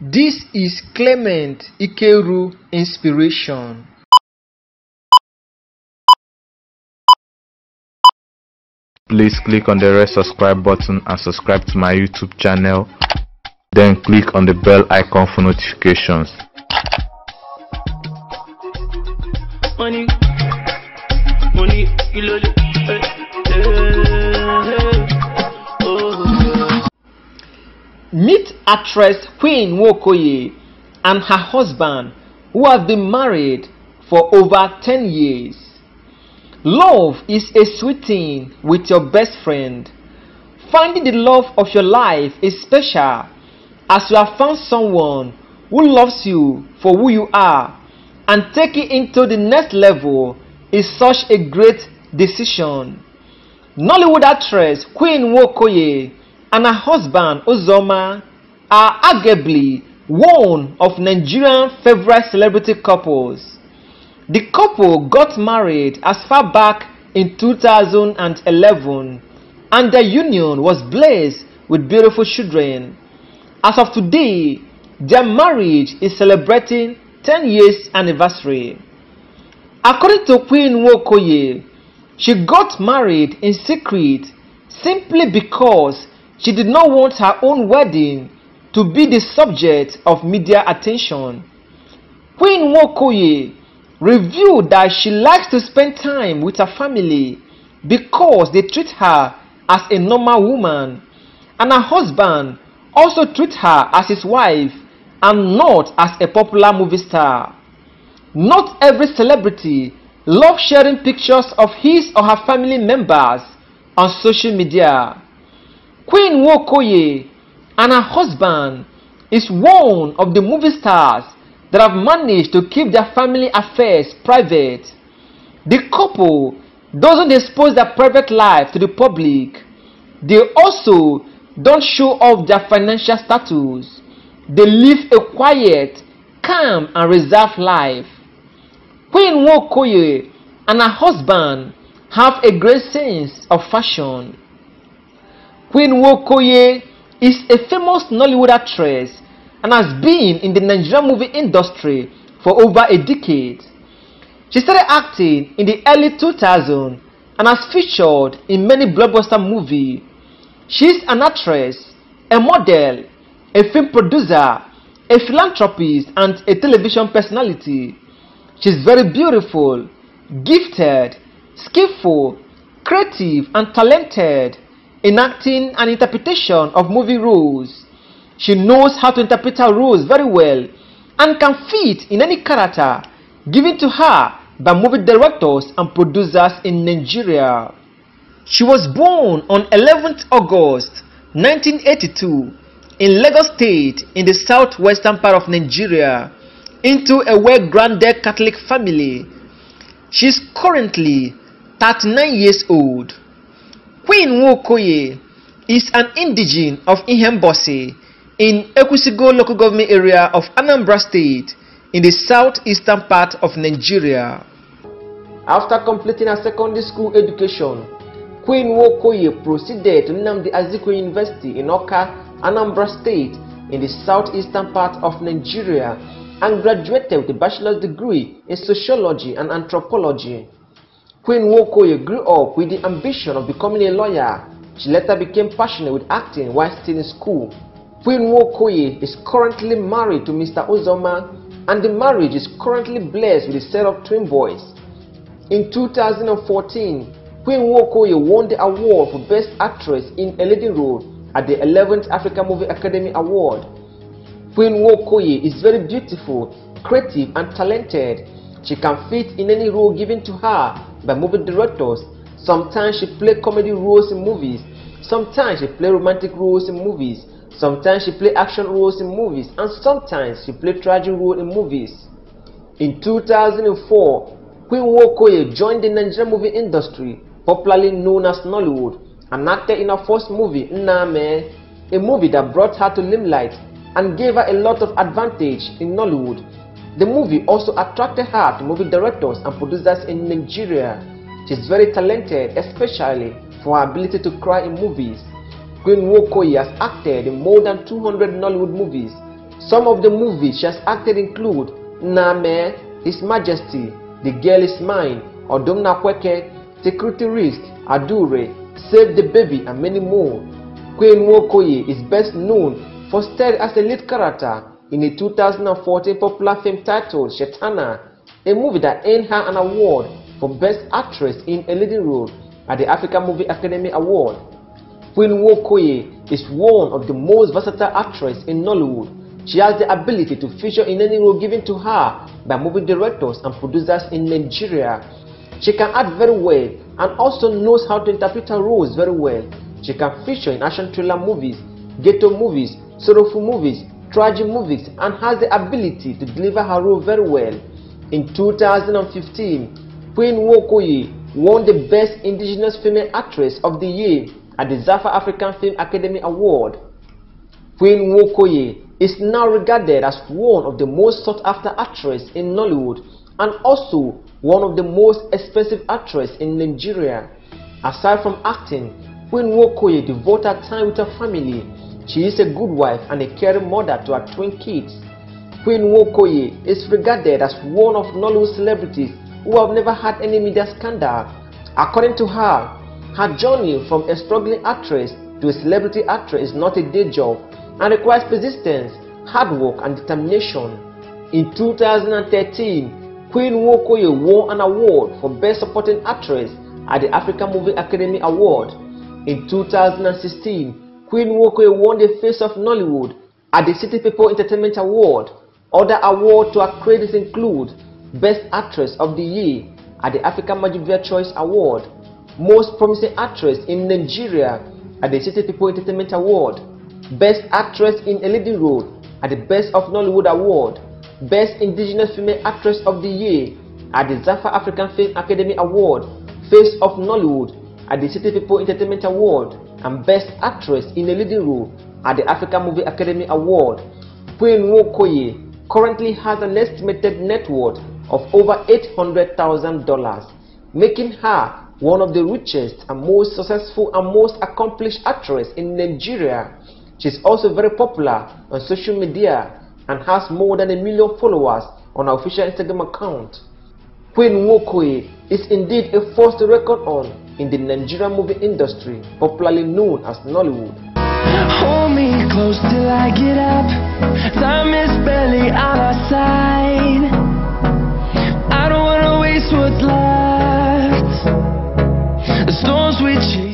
This is Clement Ikeru Inspiration. Please click on the red subscribe button and subscribe to my YouTube channel. Then click on the bell icon for notifications. Actress Queen Nwokoye and her husband who have been married for over 10 years. Love is a sweet thing with your best friend. Finding the love of your life is special as you have found someone who loves you for who you are and taking it into the next level is such a great decision. Nollywood actress Queen Nwokoye and her husband Uzoma are arguably one of Nigerian favorite celebrity couples. The couple got married as far back in 2011 and their union was blessed with beautiful children. As of today, their marriage is celebrating 10 years anniversary. According to Queen Nwokoye, she got married in secret simply because she did not want her own wedding to be the subject of media attention. Queen Nwokoye revealed that she likes to spend time with her family because they treat her as a normal woman and her husband also treats her as his wife and not as a popular movie star. Not every celebrity loves sharing pictures of his or her family members on social media. Queen Nwokoye and her husband is one of the movie stars that have managed to keep their family affairs private. The couple doesn't expose their private life to the public. They also don't show off their financial status. They live a quiet, calm, and reserved life. Queen Nwokoye and her husband have a great sense of fashion. Queen Nwokoye is a famous Nollywood actress and has been in the Nigerian movie industry for over a decade. She started acting in the early 2000s and has featured in many blockbuster movies. She is an actress, a model, a film producer, a philanthropist, and a television personality. She is very beautiful, gifted, skillful, creative, and talented in an interpretation of movie roles. She knows how to interpret her roles very well and can fit in any character given to her by movie directors and producers in Nigeria. She was born on 11th August 1982 in Lagos State in the southwestern part of Nigeria into a well-grounded Catholic family. She is currently 39 years old. Queen Nwokoye is an indigene of Ihembosi in Ekwusigo local government area of Anambra State in the southeastern part of Nigeria. After completing her secondary school education, Queen Nwokoye proceeded to Nnamdi Azikiwe University in Awka, Anambra State in the southeastern part of Nigeria and graduated with a bachelor's degree in sociology and anthropology. Queen Nwokoye grew up with the ambition of becoming a lawyer. She later became passionate with acting while still in school. Queen Nwokoye is currently married to Mr. Uzoma and the marriage is currently blessed with a set of twin boys. In 2014, Queen Nwokoye won the award for Best Actress in a Leading Role at the 11th Africa Movie Academy Award. Queen Nwokoye is very beautiful, creative and talented. She can fit in any role given to her by movie directors. Sometimes she plays comedy roles in movies, sometimes she plays romantic roles in movies, sometimes she plays action roles in movies, and sometimes she plays tragic roles in movies. In 2004, Queen Nwokoye joined the Nigerian movie industry, popularly known as Nollywood, and acted in her first movie, Nname, a movie that brought her to limelight and gave her a lot of advantage in Nollywood. The movie also attracted her to movie directors and producers in Nigeria. She is very talented, especially for her ability to cry in movies. Queen Nwokoye has acted in more than 200 Nollywood movies Some of the movies she has acted include Name, His Majesty, The Girl Is Mine, Odum Nakweke, Security Risk, Adure, Save the Baby, and many more. Queen Nwokoye is best known for starring as a lead character in a 2014 popular film titled Chetanna, a movie that earned her an award for Best Actress in a Leading Role at the African Movie Academy Award. Queen Nwokoye is one of the most versatile actresses in Nollywood. She has the ability to feature in any role given to her by movie directors and producers in Nigeria. She can act very well and also knows how to interpret her roles very well. She can feature in action thriller movies, ghetto movies, sorrowful movies, tragic movies and has the ability to deliver her role very well. In 2015, Queen Nwokoye won the Best Indigenous Female Actress of the Year at the Zafa African Film Academy Award. Queen Nwokoye is now regarded as one of the most sought after actresses in Nollywood and also one of the most expensive actresses in Nigeria. Aside from acting, Queen Nwokoye devoted time with her family. She is a good wife and a caring mother to her twin kids. Queen Nwokoye is regarded as one of Nollywood celebrities who have never had any media scandal. According to her, her journey from a struggling actress to a celebrity actress is not a day job and requires persistence, hard work and determination. In 2013, Queen Nwokoye won an award for Best Supporting Actress at the African Movie Academy Award. In 2016, Queen Nwokoye won the Face of Nollywood at the City People Entertainment Award. Other awards to her credits include Best Actress of the Year at the African Magic Via Choice Award, Most Promising Actress in Nigeria at the City People Entertainment Award, Best Actress in a Leading Role at the Best of Nollywood Award, Best Indigenous Female Actress of the Year at the Zafa African Film Academy Award, Face of Nollywood at the City People Entertainment Award, and Best Actress in a Leading Role at the African Movie Academy Award. Queen Nwokoye currently has an estimated net worth of over $800,000, making her one of the richest and most successful and most accomplished actresses in Nigeria. She is also very popular on social media and has more than a million followers on her official Instagram account. Queen Nwokoye is indeed a force to reckon on in the Nigerian movie industry, popularly known as Nollywood. Hold me close till I get up. Time is barely on our side. I don't wanna waste what's left. The storms we chase.